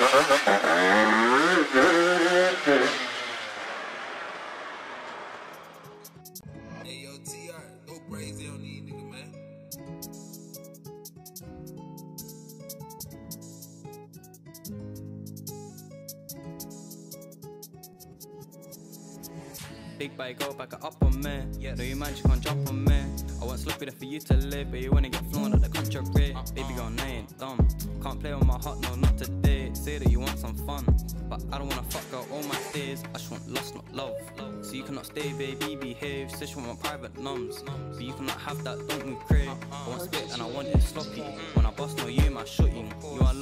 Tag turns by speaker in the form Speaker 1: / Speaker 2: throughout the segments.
Speaker 1: Uh-huh.
Speaker 2: Big body go back up on me.
Speaker 1: Yes.
Speaker 2: No, you man, you can't jump on me. I want sloppy there for you to live, but you wanna get flown at the country rate. Baby girl, ain't dumb. Can't play with my heart, no, not today. Say that you want some fun, but I don't wanna fuck girl all my days. I just want lust, not love. So you cannot stay, baby, behave. Said she want my private nums, but you cannot have that. Don't move crazy. I want spit and I want it sloppy. When I bust, no, you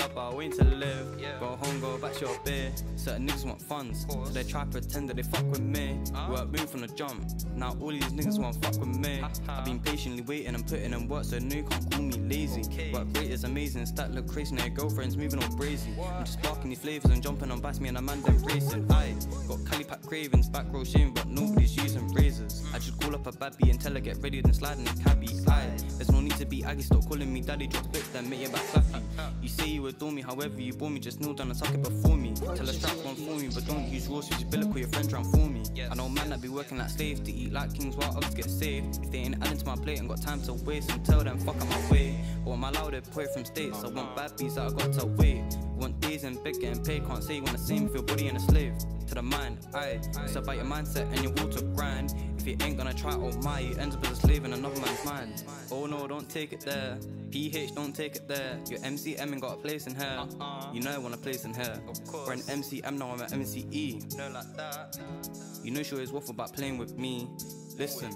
Speaker 2: love, but I wait to live. Go home, go back to your bed. Certain niggas want funds, so they try to pretend that they fuck with me. Work move from the jump. Now all these niggas want fuck with me. I've been patiently waiting and putting in work, so no you can't call me lazy. Work rate is amazing, stat look crazy, now your girlfriend's moving all brazy. I'm just sparking these flavors and jumping on bass, me and a man them racing. I got Cali pack cravings, back row shaving, but nobody's using. I just call up a bad bee and tell her get ready, then slide in the cabbie. Aye, there's no need to be aggy, stop calling me daddy, drop bits, then make your back fluffy. You say you adore me, however you bore me, just kneel down and suck it before me. Tell her strap one for me, but don't use raw, so you bill call your friends round for me. I know man that be working like slaves to eat like kings while others get saved. If they ain't adding to my plate and got time to waste, and tell them fuck out my way. Or am I allowed to pray from states? I want bad beats that I got to wait. Want these and big getting paid, can't say you want the same if your body and a slave. To the mind, aye. It's about your mindset and your will to grind. If you ain't gonna try, oh my, you end up as a slave in another man's mind. Oh no, don't take it there. PH, don't take it there. Your MCM ain't got a place in here. You know I want a place in here. Or an MCM, now I'm an MCE. No, like that. You know she always waffle about playing with me. Listen,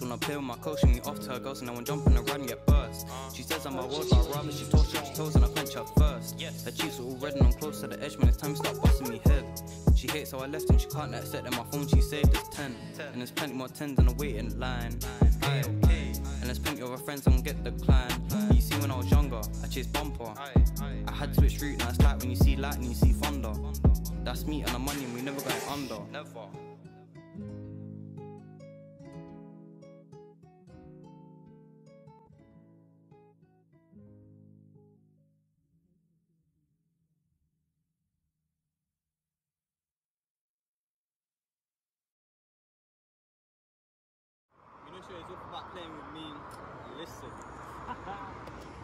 Speaker 2: wanna play with my coach, and me off to her girls, and I want jump in the run and get burst. She says I'm a world, but I'd rather she told she toes and I quench her first. Her cheeks are all red and I'm close to the edge, man. It's time to start busting me head. She hates how I left and she can't accept that my phone she saved is 10. And there's plenty more 10s in the waiting line. Aye. And there's plenty of her friends won't get declined. You see, when I was younger, I chased bumper. I had to switch route, now it's like when you see lightning, you see thunder. That's me and the money, and we never going under. Never. All about playing with me. Listen.